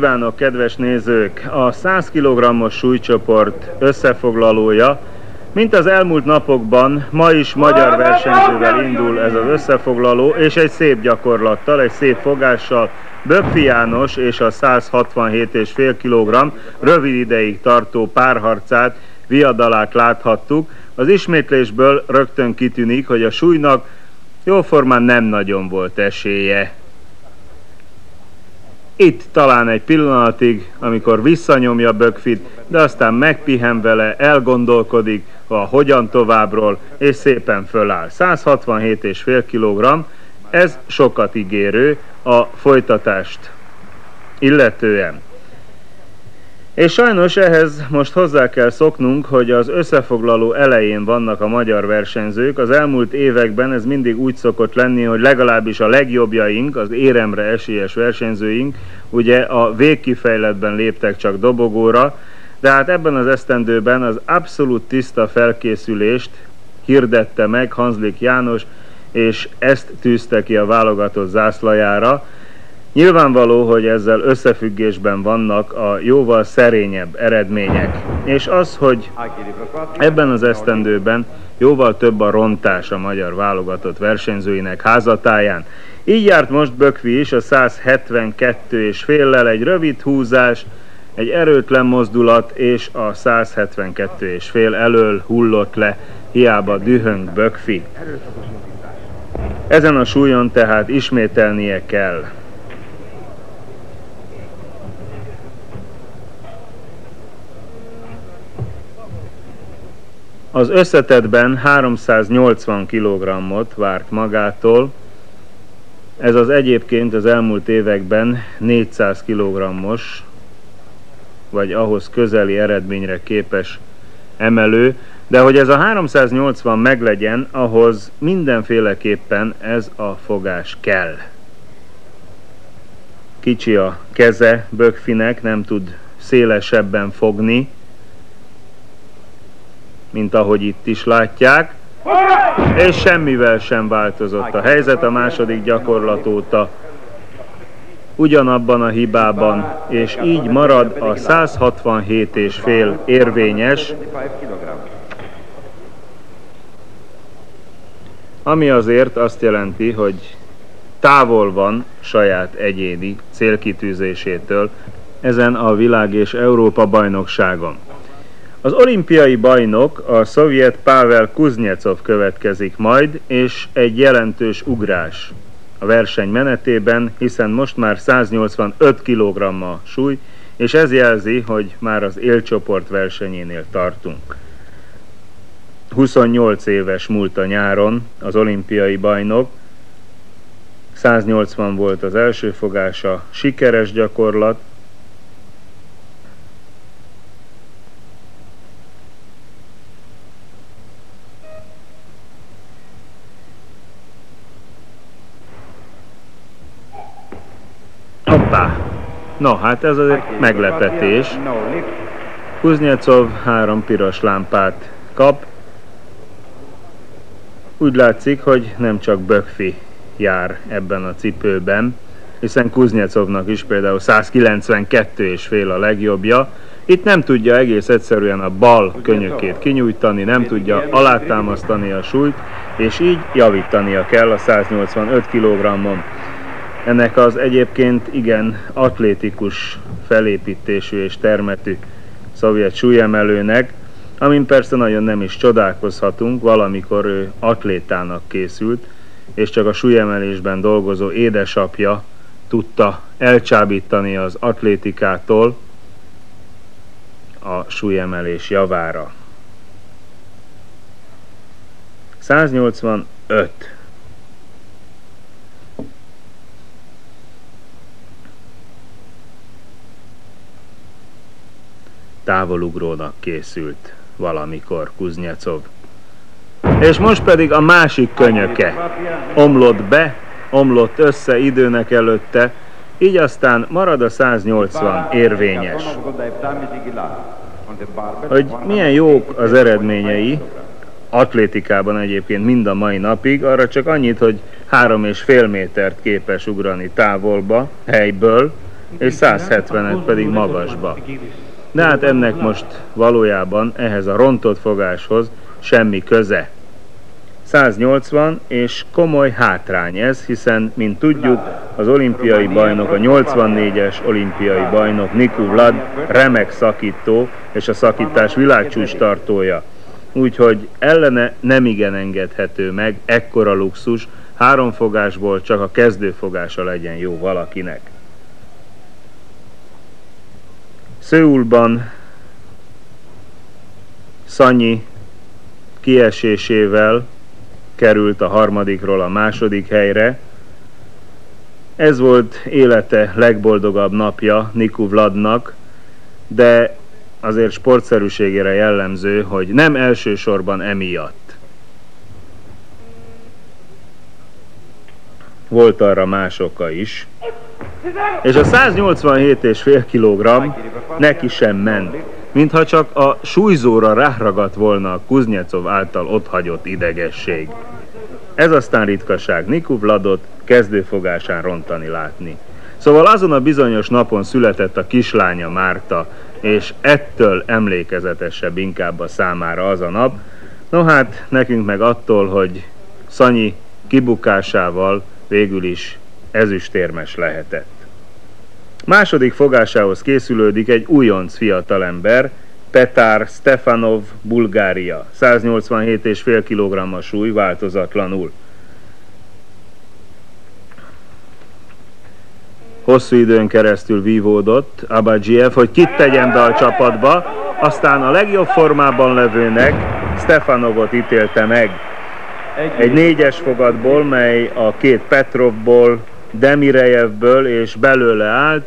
Kívánok, kedves nézők! A 100 kg-os súlycsoport összefoglalója, mint az elmúlt napokban, ma is magyar versenyzővel indul ez az összefoglaló, és egy szép gyakorlattal, egy szép fogással, Böpfi János és a 167,5 kg rövid ideig tartó párharcát, viadalát láthattuk. Az ismétlésből rögtön kitűnik, hogy a súlynak jóformán nem nagyon volt esélye. Itt talán egy pillanatig, amikor visszanyomja Bökfit, de aztán megpihen vele, elgondolkodik a hogyan továbbról, és szépen föláll. 167,5 kg, ez sokat ígérő a folytatást illetően. És sajnos ehhez most hozzá kell szoknunk, hogy az összefoglaló elején vannak a magyar versenyzők. Az elmúlt években ez mindig úgy szokott lenni, hogy legalábbis a legjobbjaink, az éremre esélyes versenyzőink, ugye a végkifejletben léptek csak dobogóra, de hát ebben az esztendőben az abszolút tiszta felkészülést hirdette meg Hanslik János, és ezt tűzte ki a válogatott zászlajára, Nyilvánvaló, hogy ezzel összefüggésben vannak a jóval szerényebb eredmények, és az, hogy ebben az esztendőben jóval több a rontás a magyar válogatott versenyzőinek házatáján. Így járt most Bökvi is a 172 és féllel egy rövid húzás, egy erőtlen mozdulat, és a 172 és fél elől hullott le, hiába dühöng Bökfi. Ezen a súlyon tehát ismételnie kell. Az összetetben 380 kg-ot várt magától, ez az egyébként az elmúlt években 400 kg-os, vagy ahhoz közeli eredményre képes emelő, de hogy ez a 380 meglegyen, ahhoz mindenféleképpen ez a fogás kell. Kicsi a keze Bökfinek, nem tud szélesebben fogni, mint ahogy itt is látják, és semmivel sem változott a helyzet a második gyakorlat óta. Ugyanabban a hibában, és így marad a 167 és fél érvényes, ami azért azt jelenti, hogy távol van saját egyéni célkitűzésétől ezen a világ és Európa bajnokságon. Az olimpiai bajnok, a szovjet Pavel Kuznyecov következik majd, és egy jelentős ugrás a verseny menetében, hiszen most már 185 kg a súly, és ez jelzi, hogy már az élcsoport versenyénél tartunk. 28 éves múlt a nyáron az olimpiai bajnok, 180 volt az első fogása, sikeres gyakorlat, Hoppá! No, hát ez azért meglepetés. Kuznyecov három piros lámpát kap. Úgy látszik, hogy nem csak Bökfi jár ebben a cipőben, hiszen Kuznyecovnak is például 192 és fél a legjobbja. Itt nem tudja egész egyszerűen a bal könyökét kinyújtani, nem tudja alátámasztani a súlyt, és így javítania kell a 185 kg-on. Ennek az egyébként igen atlétikus felépítésű és termetű szovjet súlyemelőnek, amin persze nagyon nem is csodálkozhatunk, valamikor ő atlétának készült, és csak a súlyemelésben dolgozó édesapja tudta elcsábítani az atlétikától a súlyemelés javára. 185 távolugrónak készült valamikor Kuznyecov. És most pedig a másik könyöke omlott be, omlott össze időnek előtte, így aztán marad a 180 érvényes. Hogy milyen jók az eredményei, atlétikában egyébként mind a mai napig, arra csak annyit, hogy három és fél métert képes ugrani távolba, helyből, és 170-et pedig magasba. De hát ennek most valójában ehhez a rontott fogáshoz semmi köze. 180 és komoly hátrány ez, hiszen, mint tudjuk, az olimpiai bajnok, a 84-es olimpiai bajnok Niku Vlad remek szakító és a szakítás világcsúcs tartója. Úgyhogy ellene nem igen engedhető meg ekkora luxus, három fogásból csak a kezdőfogása legyen jó valakinek. Szőulban Szanyi kiesésével került a harmadikról a második helyre. Ez volt élete legboldogabb napja Niku Vladnak, de azért sportszerűségére jellemző, hogy nem elsősorban emiatt. Volt arra más oka is. És a 187,5 kg neki sem ment, mintha csak a súlyzóra ráragadt volna a Kuznyecov által otthagyott idegesség. Ez aztán ritkaság Niku Vladot kezdőfogásán rontani látni. Szóval azon a bizonyos napon született a kislánya Márta, és ettől emlékezetesebb inkább a számára az a nap. No hát, nekünk meg attól, hogy Szanyi kibukásával végül is ezüstérmes lehetett. Második fogásához készülődik egy újonc fiatalember, Petár Stefanov, Bulgária, 187,5 kg a súly, változatlanul. Hosszú időn keresztül vívódott Abadzsiev, hogy kit tegyen be a csapatba, aztán a legjobb formában levőnek Stefanovot ítélte meg. Egy négyes fogadból, mely a két Petrovból, Demirejevből és belőle állt,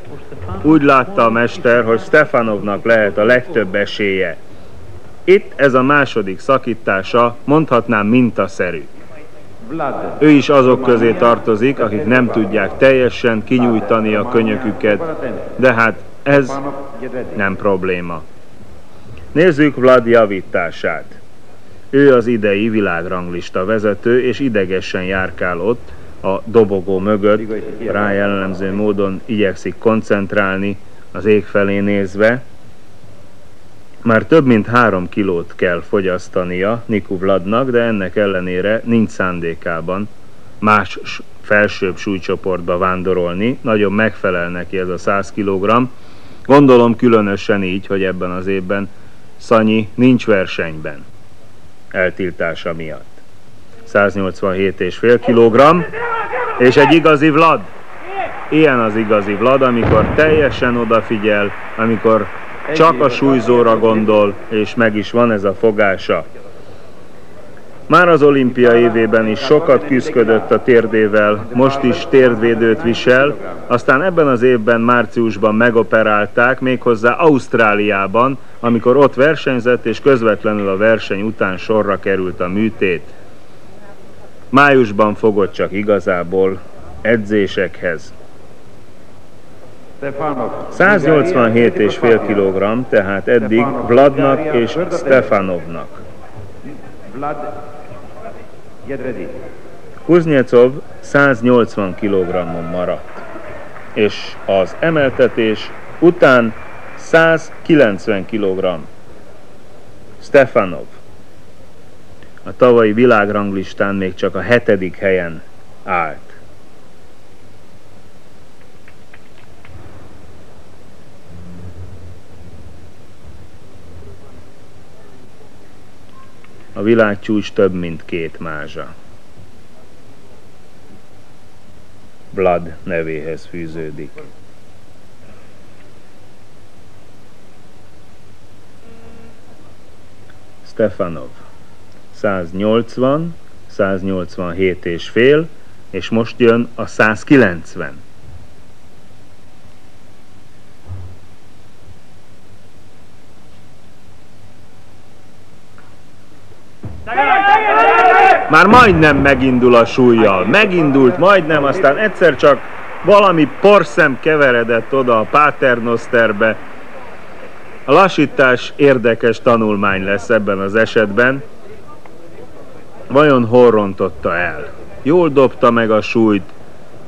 úgy látta a mester, hogy Stefanovnak lehet a legtöbb esélye. Itt ez a második szakítása mondhatnám mintaszerű. Ő is azok közé tartozik, akik nem tudják teljesen kinyújtani a könyöküket, de hát ez nem probléma. Nézzük Vlad javítását. Ő az idei világranglista vezető, és idegesen járkál ott, a dobogó mögött, rá jellemző módon igyekszik koncentrálni az ég felé nézve. Már több mint három kilót kell fogyasztania Niku Vladnak, de ennek ellenére nincs szándékában más felsőbb súlycsoportba vándorolni, nagyon megfelel neki ez a 100 kg. Gondolom különösen így, hogy ebben az évben Szanyi nincs versenyben eltiltása miatt. 187,5 kg, és egy igazi Vlad. Ilyen az igazi Vlad, amikor teljesen odafigyel, amikor csak a súlyzóra gondol, és meg is van ez a fogása. Már az olimpia évében is sokat küzdött a térdével, most is térdvédőt visel, aztán ebben az évben márciusban megoperálták, méghozzá Ausztráliában, amikor ott versenyzett, és közvetlenül a verseny után sorra került a műtét. Májusban fogott csak igazából edzésekhez. 187,5 kg, tehát eddig Vladnak és Stefanovnak. Kuznyecov 180 kg maradt, és az emeltetés után 190 kg. Stefanov a tavalyi világranglistán még csak a hetedik helyen állt. A világcsúcs több mint két mázsa. Blood nevéhez fűződik. Stefanov 180, 187 és fél, és most jön a 190. Már majdnem megindul a súlyjal. Megindult majdnem, aztán egyszer csak valami porszem keveredett oda a Paternosterbe. A lassítás érdekes tanulmány lesz ebben az esetben. Vajon hol rontotta el? Jól dobta meg a súlyt,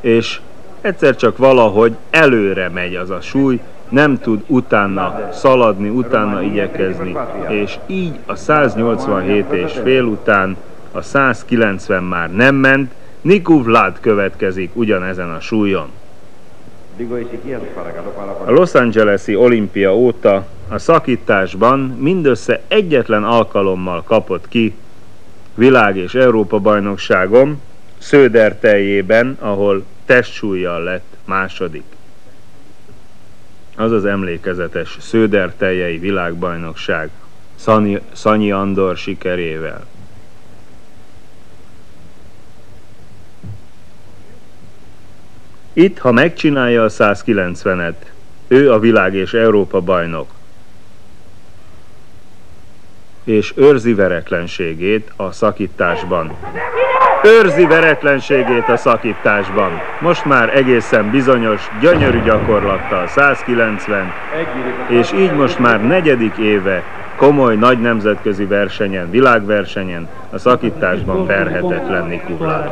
és egyszer csak valahogy előre megy az a súly, nem tud utána szaladni, utána igyekezni, és így a 187 és fél után a 190 már nem ment, Niku Vlad következik ugyanezen a súlyon. A Los Angeles-i olimpia óta a szakításban mindössze egyetlen alkalommal kapott ki világ és Európa bajnokságon, Sződer teljében, ahol testsúlyjal lett második. Az az emlékezetes Sződer teljei világbajnokság Szanyi, Szanyi Andor sikerével. Itt, ha megcsinálja a 190-et, ő a világ és Európa bajnok. És őrzi veretlenségét a szakításban. Őrzi veretlenségét a szakításban. Most már egészen bizonyos, gyönyörű gyakorlattal 190, és így most már negyedik éve komoly nagy nemzetközi versenyen, világversenyen a szakításban verhetetlen Nikublad.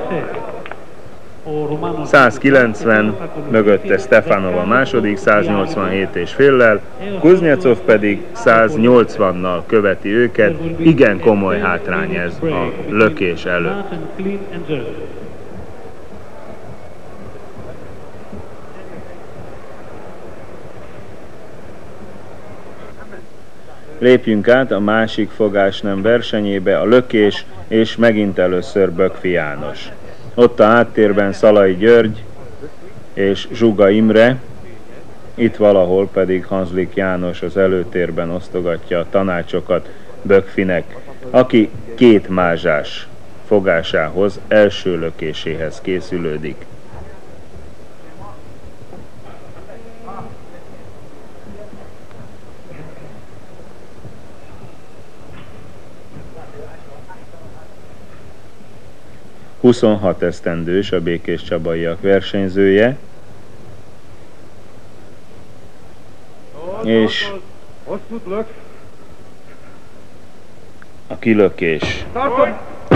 190, mögötte Stefanova második, 187 és féllel, Kuznyacov pedig 180-nal követi őket, igen komoly hátrány ez a lökés előtt. Lépjünk át a másik fogás nem versenyébe, a lökés, és megint először Bökfi János. Ott a háttérben Szalai György és Zsuga Imre, itt valahol pedig Hanzlik János az előtérben osztogatja a tanácsokat Bökfinek, aki két mázsás fogásához, első lökéséhez készülődik. 26 esztendős a Békés Csabaiak versenyzője, és a kilökés.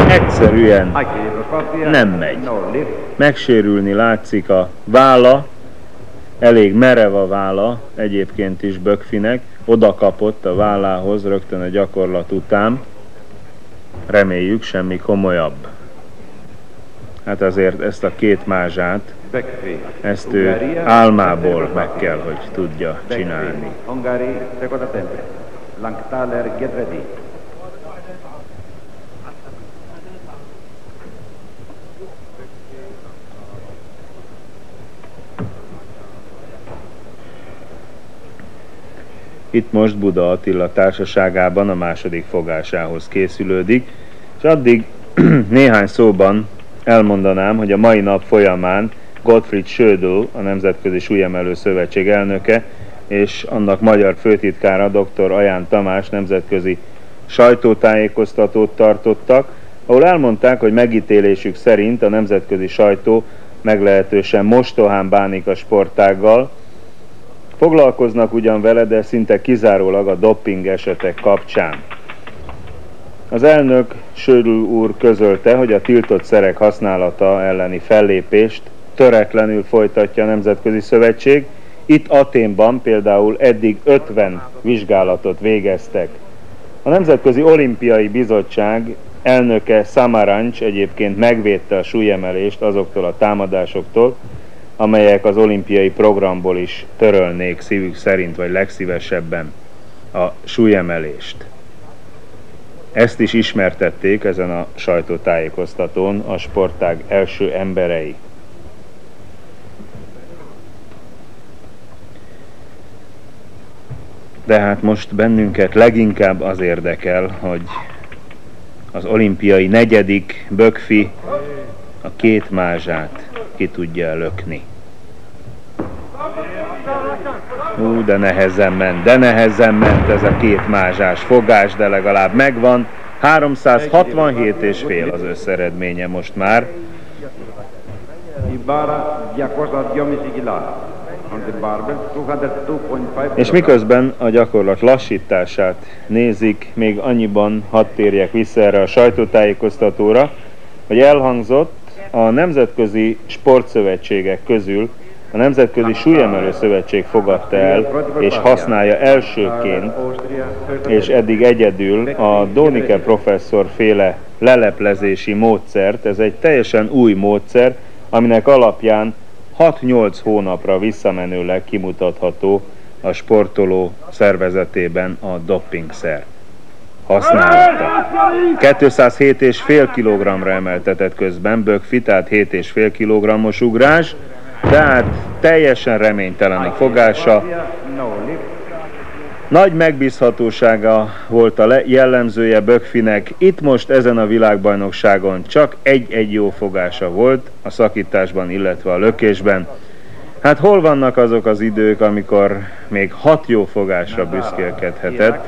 Egyszerűen nem megy. Megsérülni látszik a vála, elég merev a vála, egyébként is Bökfinek, oda kapott a vállához rögtön a gyakorlat után, reméljük semmi komolyabb hát azért ezt a két mázsát, ezt ő álmából meg kell, hogy tudja csinálni. Itt most Buda Attila társaságában a második fogásához készülődik, és addig néhány szóban elmondanám, hogy a mai nap folyamán Gottfried Södl, a Nemzetközi Súlyemelő Szövetség elnöke, és annak magyar főtitkára dr. Aján Tamás nemzetközi sajtótájékoztatót tartottak, ahol elmondták, hogy megítélésük szerint a nemzetközi sajtó meglehetősen mostohán bánik a sportággal, Foglalkoznak ugyan vele, de szinte kizárólag a dopping esetek kapcsán. Az elnök Sörül úr közölte, hogy a tiltott szerek használata elleni fellépést töretlenül folytatja a Nemzetközi Szövetség. Itt Aténban például eddig 50 vizsgálatot végeztek. A Nemzetközi Olimpiai Bizottság elnöke Samarancs egyébként megvédte a súlyemelést azoktól a támadásoktól, amelyek az olimpiai programból is törölnék szívük szerint, vagy legszívesebben a súlyemelést. Ezt is ismertették ezen a sajtótájékoztatón a sportág első emberei. De hát most bennünket leginkább az érdekel, hogy az olimpiai negyedik bökfi a két mázsát ki tudja lökni. Ú, de nehezen ment, de nehezen ment ez a két mázsás fogás, de legalább megvan. 367 és fél az összeredménye most már. És miközben a gyakorlat lassítását nézik, még annyiban hadd térjek vissza erre a sajtótájékoztatóra, hogy elhangzott a nemzetközi sportszövetségek közül a Nemzetközi Súlyemelő Szövetség fogadta el és használja elsőként, és eddig egyedül a Dónike professzor féle leleplezési módszert. Ez egy teljesen új módszer, aminek alapján 6-8 hónapra visszamenőleg kimutatható a sportoló szervezetében a dopingszer használata. 207,5 kg-ra emeltetett közben, Bökfi, tehát 7,5 kg-os ugrás, tehát teljesen reménytelen a fogása. Nagy megbízhatósága volt a jellemzője Bökfinek, itt most ezen a világbajnokságon csak egy-egy jó fogása volt a szakításban, illetve a lökésben. Hát hol vannak azok az idők, amikor még hat jó fogásra büszkélkedhetett,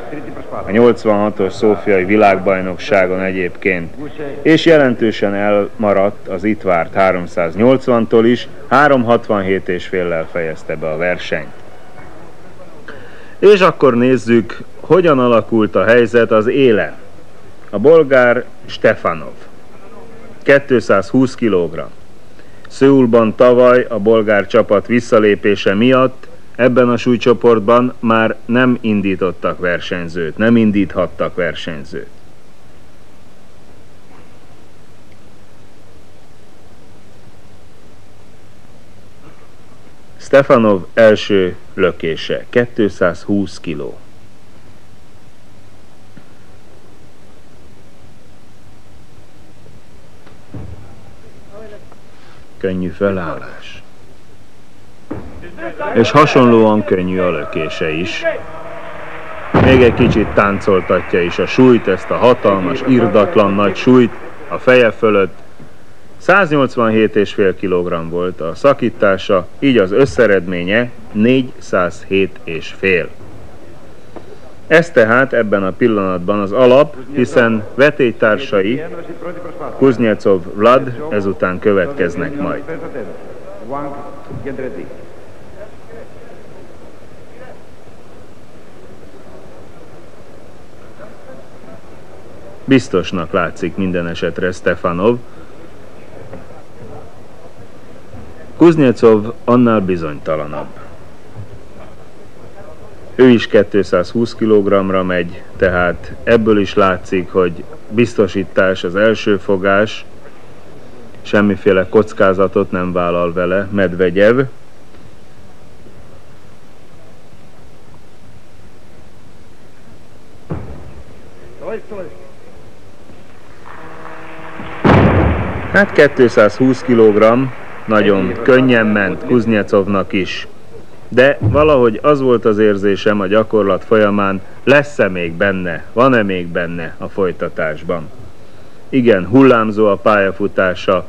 a 86-os szófiai világbajnokságon egyébként, és jelentősen elmaradt az itt várt 380-tól is, 367 és féllel fejezte be a versenyt. És akkor nézzük, hogyan alakult a helyzet az élen. A bolgár Stefanov, 220 kg. Szőulban tavaly a bolgár csapat visszalépése miatt ebben a súlycsoportban már nem indítottak versenyzőt, nem indíthattak versenyzőt. Stefanov első lökése, 220 kg. Könnyű felállás. És hasonlóan könnyű a lökése is. Még egy kicsit táncoltatja is a súlyt, ezt a hatalmas, irdatlan nagy súlyt a feje fölött, 187,5 kg volt a szakítása, így az összeredménye 407,5. Ez tehát ebben a pillanatban az alap, hiszen vetélytársai Kuznyecov Vlad ezután következnek majd. Biztosnak látszik minden esetre Stefanov, Kuznyecov annál bizonytalanabb. Ő is 220 kg-ra megy, tehát ebből is látszik, hogy biztosítás az első fogás, semmiféle kockázatot nem vállal vele Medvegyev. Hát 220 kg, nagyon könnyen ment Kuznyecovnak is. De valahogy az volt az érzésem a gyakorlat folyamán, lesz-e még benne, van-e még benne a folytatásban. Igen, hullámzó a pályafutása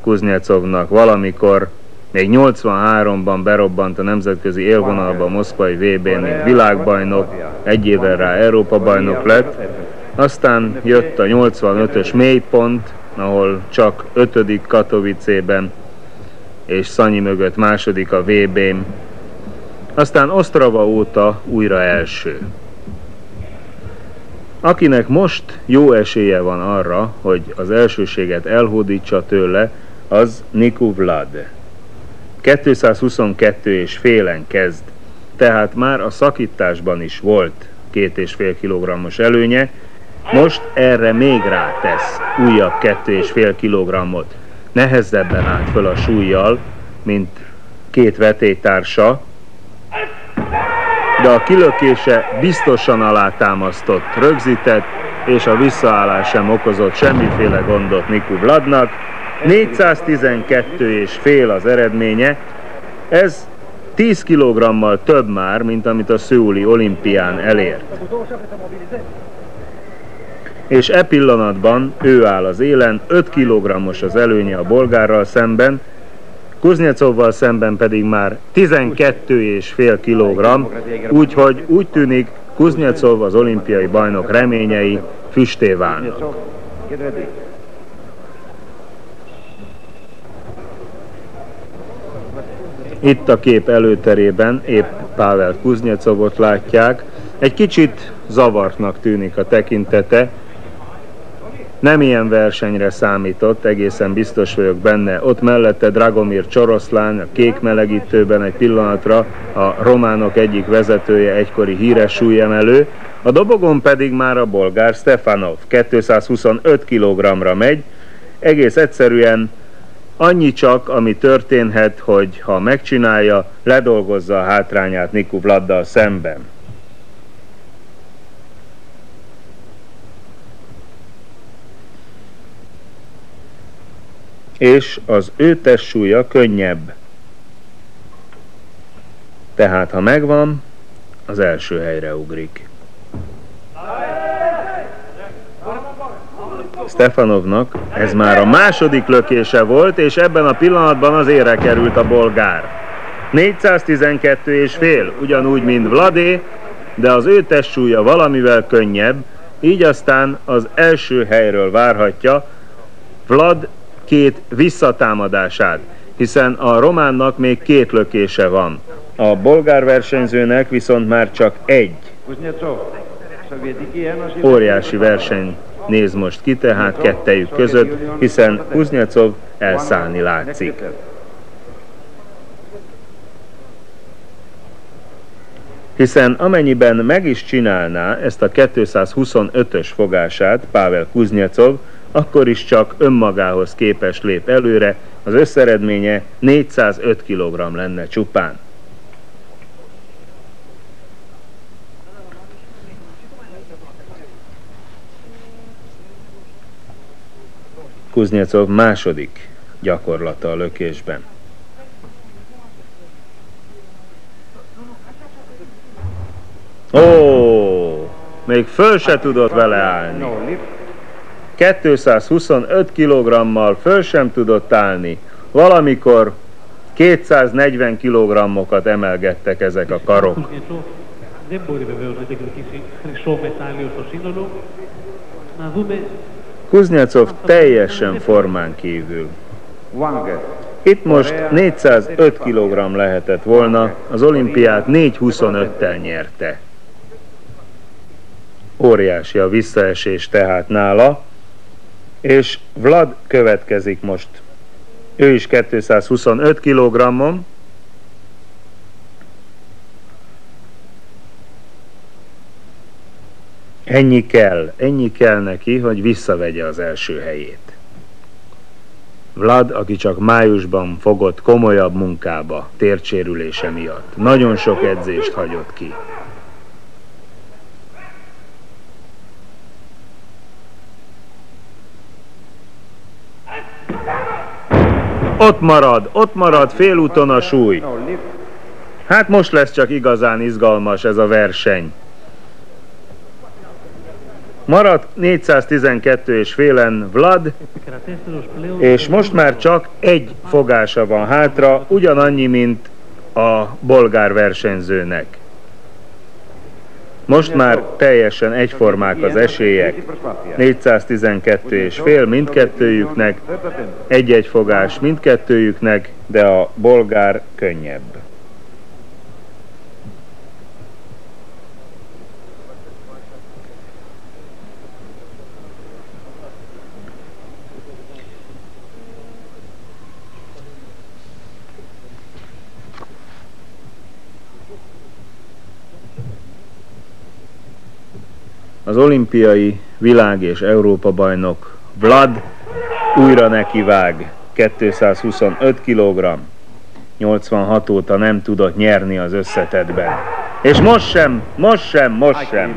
Kuznyecovnak valamikor, még 83-ban berobbant a nemzetközi élvonalba a moszkvai VB-n, mint világbajnok, egy évvel rá Európa bajnok lett, aztán jött a 85-ös mélypont, ahol csak 5. Katowice-ben és Szanyi mögött második a VB-n, aztán Osztrava óta újra első. Akinek most jó esélye van arra, hogy az elsőséget elhódítsa tőle, az Niku Vlad. 222 és félen kezd, tehát már a szakításban is volt két és fél kilogrammos előnye, most erre még rátesz újabb kettő és fél kilogrammot nehezebben állt föl a súlyjal, mint két vetétársa, de a kilökése biztosan alátámasztott, rögzített, és a visszaállás sem okozott semmiféle gondot Niku Vladnak. 412 és fél az eredménye, ez 10 kg több már, mint amit a Szőuli olimpián elért és e pillanatban ő áll az élen, 5 kg-os az előnye a bolgárral szemben, Kuznyecovval szemben pedig már 12,5 kg, úgyhogy úgy tűnik Kuznyecov az olimpiai bajnok reményei füsté válnak. Itt a kép előterében épp Pável Kuznyecovot látják. Egy kicsit zavartnak tűnik a tekintete, nem ilyen versenyre számított, egészen biztos vagyok benne. Ott mellette Dragomir Csoroszlán, a kék melegítőben egy pillanatra a románok egyik vezetője, egykori híres súlyemelő, a dobogon pedig már a bolgár Stefanov 225 kg-ra megy, egész egyszerűen annyi csak, ami történhet, hogy ha megcsinálja, ledolgozza a hátrányát Niku Vladdal szemben. És az ő testsúlya könnyebb. Tehát ha megvan, az első helyre ugrik. Stefanovnak ez már a második lökése volt, és ebben a pillanatban az ére került a bolgár. 412 és fél, ugyanúgy, mint Vladé, de az ő testsúlya valamivel könnyebb, így aztán az első helyről várhatja Vlad két visszatámadását, hiszen a románnak még két lökése van. A bolgár versenyzőnek viszont már csak egy. Óriási verseny néz most ki tehát kettejük között, hiszen Kuznyacov elszállni látszik. Hiszen amennyiben meg is csinálná ezt a 225-ös fogását Pavel Kuznyacov, akkor is csak önmagához képes lép előre, az összeredménye 405 kg lenne csupán. Kuznyecov második gyakorlata a lökésben. Ó, még föl se tudott vele állni. 225 kg-mal föl sem tudott állni. Valamikor 240 kg-okat emelgettek ezek a karok. Kuznyacov teljesen formán kívül. Itt most 405 kg lehetett volna, az olimpiát 425-tel nyerte. Óriási a visszaesés tehát nála, és Vlad következik most. Ő is 225 kg-on. Ennyi kell, ennyi kell neki, hogy visszavegye az első helyét. Vlad, aki csak májusban fogott komolyabb munkába, tércsérülése miatt. Nagyon sok edzést hagyott ki. Ott marad, ott marad félúton a súly. Hát most lesz csak igazán izgalmas ez a verseny. Maradt 412 és félen Vlad, és most már csak egy fogása van hátra, ugyanannyi, mint a bolgár versenyzőnek. Most már teljesen egyformák az esélyek. 412 és fél mindkettőjüknek, egy-egy fogás mindkettőjüknek, de a bolgár könnyebb. az olimpiai világ és Európa bajnok Vlad újra nekivág 225 kg, 86 óta nem tudott nyerni az összetetben. És most sem, most sem, most sem.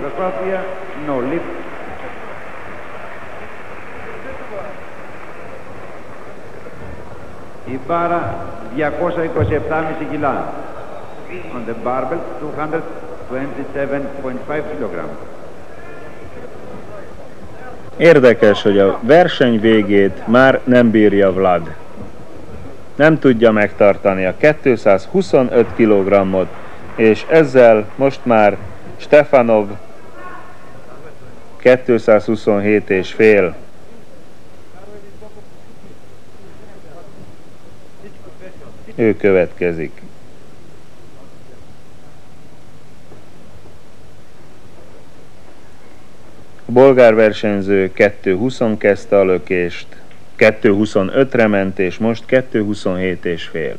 Η μπάρα 227,5 κιλά. On the barbell 227.5 kg. Érdekes, hogy a verseny végét már nem bírja Vlad. Nem tudja megtartani a 225 kg-ot, és ezzel most már Stefanov 227 és fél. Ő következik. Bolgár versenyző 2.20 kezdte a lökést, 2.25-re ment, és most 2.27 és fél.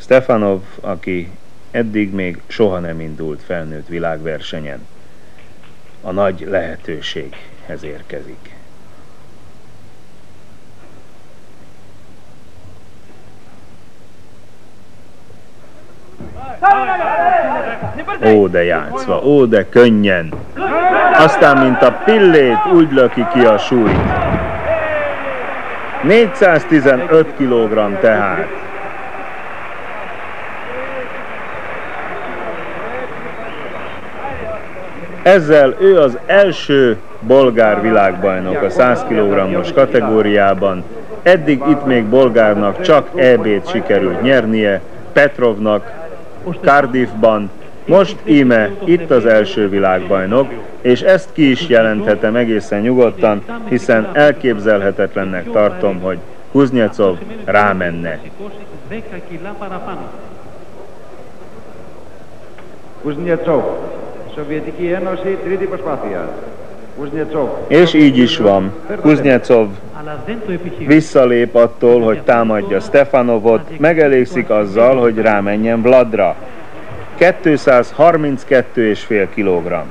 Stefanov, aki eddig még soha nem indult felnőtt világversenyen, a nagy lehetőséghez érkezik. Ó, de játszva, ó, de könnyen. Aztán, mint a pillét, úgy löki ki a súlyt. 415 kg tehát. Ezzel ő az első bolgár világbajnok a 100 kg-os kategóriában. Eddig itt még bolgárnak csak EB-t sikerült nyernie, Petrovnak Cardiffban, most íme itt az első világbajnok, és ezt ki is jelenthetem egészen nyugodtan, hiszen elképzelhetetlennek tartom, hogy Kuznyecov rámenne. Kuznyecov, Szovjetiki Enosi, trédi προσπάθεια. És így is van. Kuznyecov visszalép attól, hogy támadja Stefanovot, megelégszik azzal, hogy rámenjen Vladra. 232,5 kg.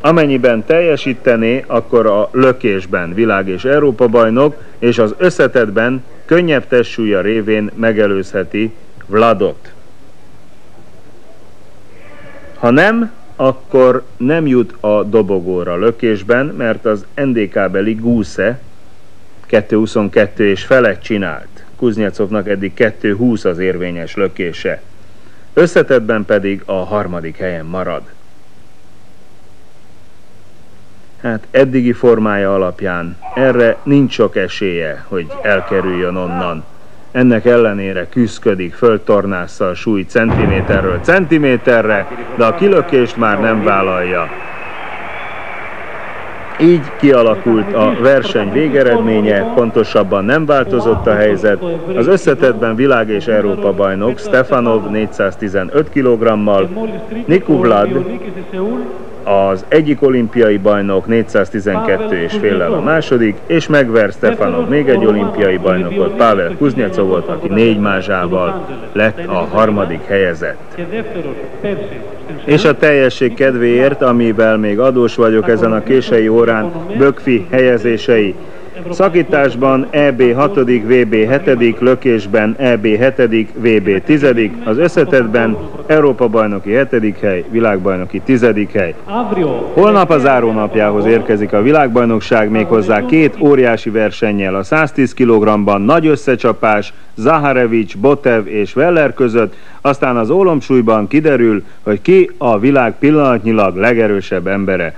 Amennyiben teljesítené, akkor a lökésben világ és Európa bajnok, és az összetetben könnyebb testsúlya révén megelőzheti Vladot. Ha nem, akkor nem jut a dobogóra lökésben, mert az NDK-beli Gúsze 2.22 és felett csinált. Kuznyacovnak eddig 2.20 az érvényes lökése. Összetetben pedig a harmadik helyen marad. Hát eddigi formája alapján erre nincs sok esélye, hogy elkerüljön onnan. Ennek ellenére küszködik, föltornásza a súly centiméterről centiméterre, de a kilökést már nem vállalja. Így kialakult a verseny végeredménye, pontosabban nem változott a helyzet. Az összetetben világ és Európa bajnok Stefanov 415 kg-mal, Niku az egyik olimpiai bajnok 412 és féllel a második, és megver Stefanov még egy olimpiai bajnokot, Pavel Kuznyecovot, aki négy mázsával lett a harmadik helyezett. És a teljesség kedvéért, amivel még adós vagyok ezen a késői órán, Bökfi helyezései Szakításban EB 6., VB 7., lökésben EB 7., VB 10., az összetetben Európa bajnoki 7. hely, világbajnoki 10. hely. Holnap a zárónapjához érkezik a világbajnokság méghozzá két óriási versennyel a 110 kg-ban nagy összecsapás Zaharevics, Botev és Weller között, aztán az ólomsúlyban kiderül, hogy ki a világ pillanatnyilag legerősebb embere.